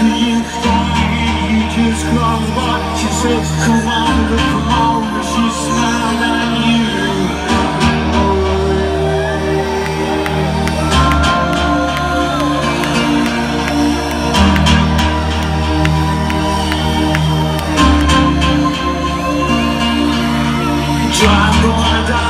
to you just She said, come on, come on She smiled at you Drive